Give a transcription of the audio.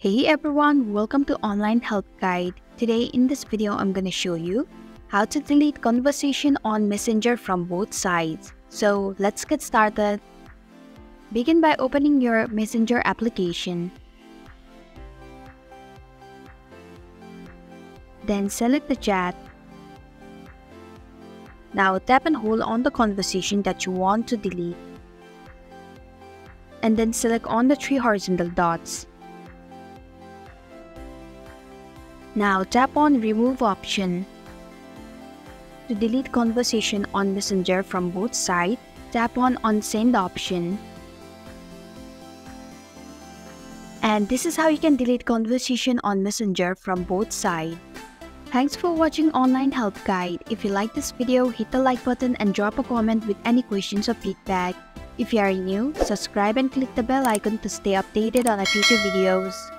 Hey everyone, welcome to Online Help Guide. Today in this video, I'm gonna show you how to delete conversation on Messenger from both sides. So let's get started. Begin by opening your Messenger application. Then select the chat. Now tap and hold on the conversation that you want to delete. And then select on the three horizontal dots. Now tap on remove option. To delete conversation on Messenger from both sides, tap on Unsend option. And this is how you can delete conversation on Messenger from both sides. Thanks for watching Online Help Guide. If you like this video, hit the like button and drop a comment with any questions or feedback. If you are new, subscribe and click the bell icon to stay updated on our future videos.